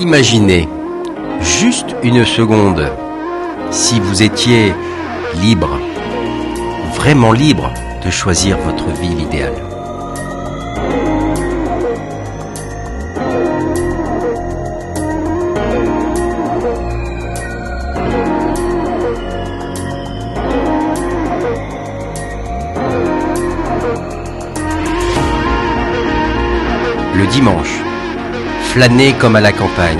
Imaginez, juste une seconde, si vous étiez libre, vraiment libre de choisir votre ville idéale. Dimanche, flâner comme à la campagne,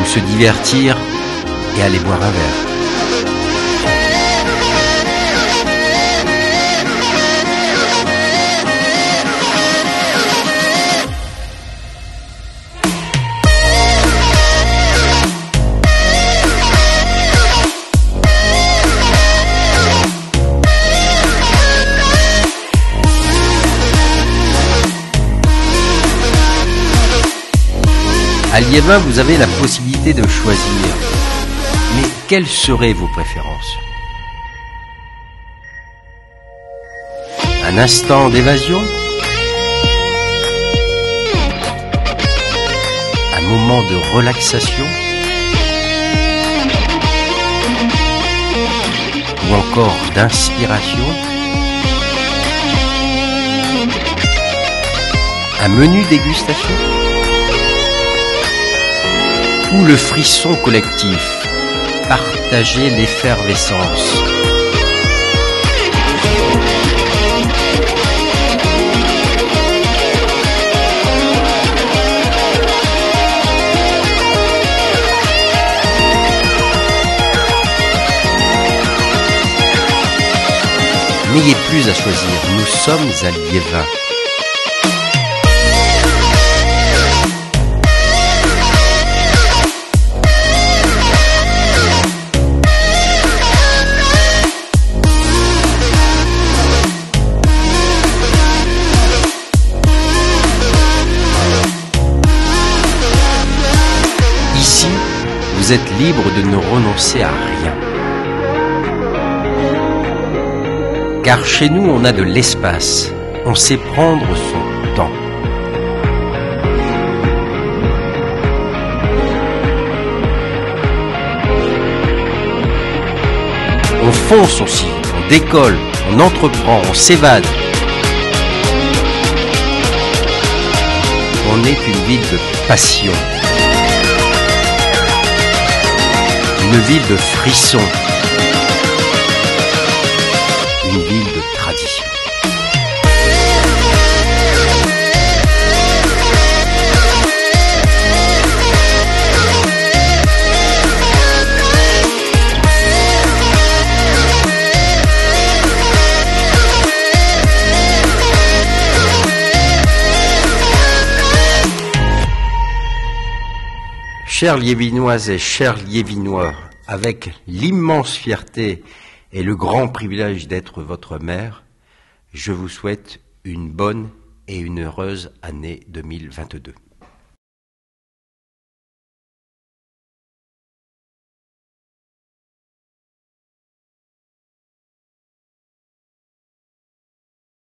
ou se divertir et aller boire un verre. À Liévin, vous avez la possibilité de choisir. Mais quelles seraient vos préférences? Un instant d'évasion? Un moment de relaxation? Ou encore d'inspiration? Un menu dégustation? Ou le frisson collectif, partager l'effervescence. N'ayez plus à choisir, nous sommes à Liévin. Ici, vous êtes libre de ne renoncer à rien. Car chez nous, on a de l'espace. On sait prendre son temps. On fonce aussi, on décolle, on entreprend, on s'évade. On est une ville de passion. Une ville de frissons. Chers Liévinoises et chers Liévinois, avec l'immense fierté et le grand privilège d'être votre mère, je vous souhaite une bonne et une heureuse année 2022.